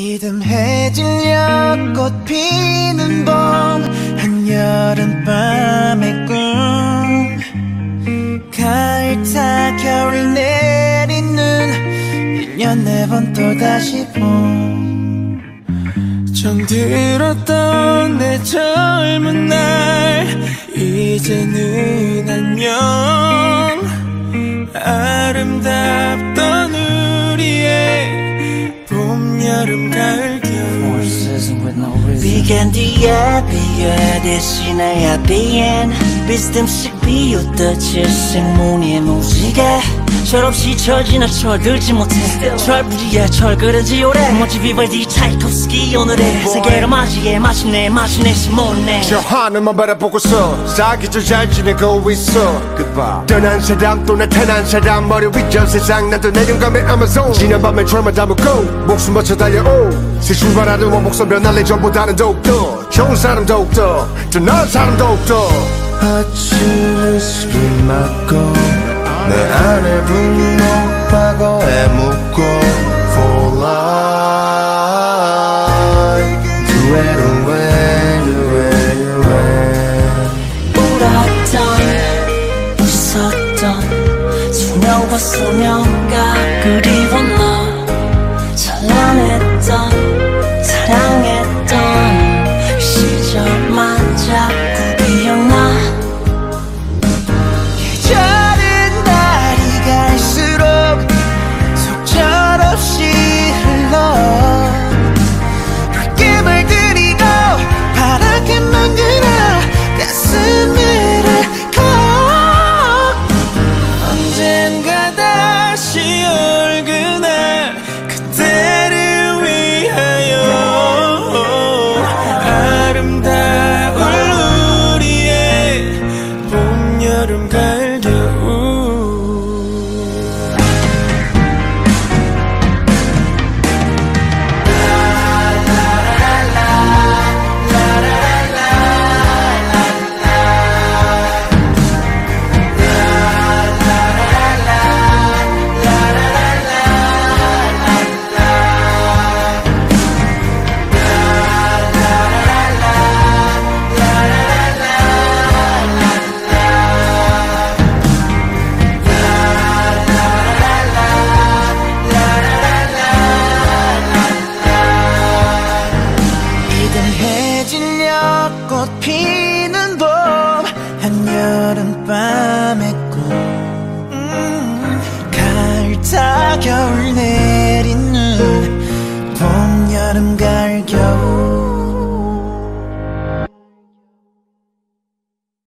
이듬해질녘 꽃 피는 봄 한여름밤의 꿈. 가을 타 겨울 눈 1년 네 번 또다시 봄. 정들었던 내 젊은 날 이제는 안녕 비간 뒤에 비에 대신에 야비엔. 비 철없이 철지나 철들지 못해. 철부지에 철그러지 오래. 멋지 비발디 차이콥스키 오늘의 세계를 맞이해 마침내 마침내 시몬네. 저 하늘만 바라보고서 사기절 잘 지내고 있어. Goodbye. 떠난 사람 또 나타난 사람 머리 위저 세상 나도 내 영감의 아마존 지난 밤에 철만 담고 목숨 바쳐 달려오. 새 출발하는 원 목숨 변할래 전부 다른 더욱더 좋은 사람 더욱더 더 나은 사람 더욱더 아침을 스키 맞고 내 안에 분노 과거에 묻고 여름, 꽃 피는 봄 한여름 밤의 꿈 음, 가을 타 겨울 내린 눈 봄, 여름, 가을, 겨울